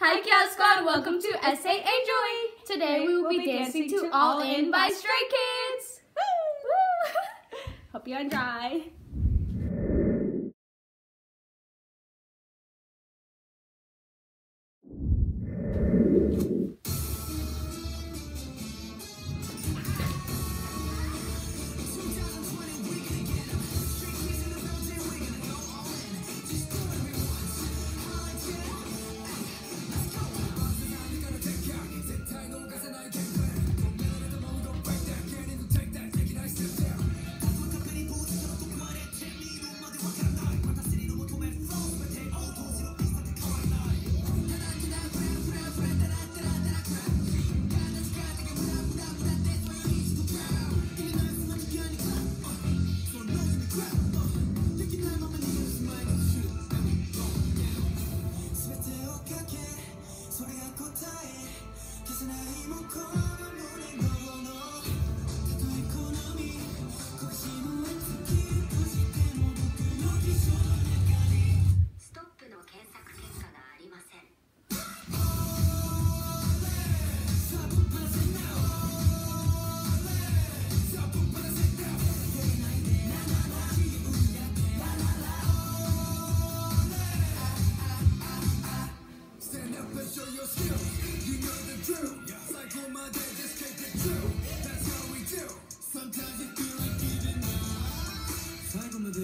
Hi Cat Squad, welcome to SAA Joy. Today we will be dancing to All In by Stray Kids. Woo! Hope you enjoy. ないもこの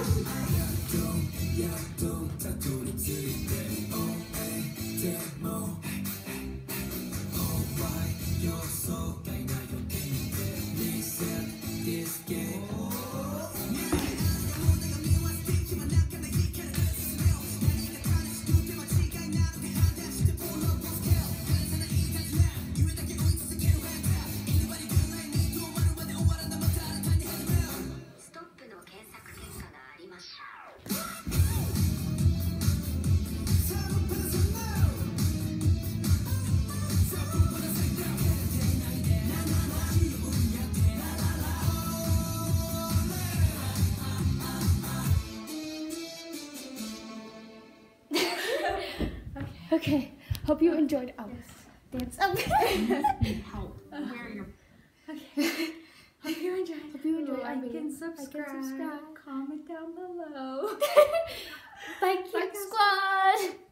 やっとやっとたどり着いた Okay, hope you enjoyed our dance. Oh. help. Where your okay. Hope you enjoyed. Hope you enjoyed. Our like video. and subscribe. Subscribe. Comment down below. Bye, Cute Squad.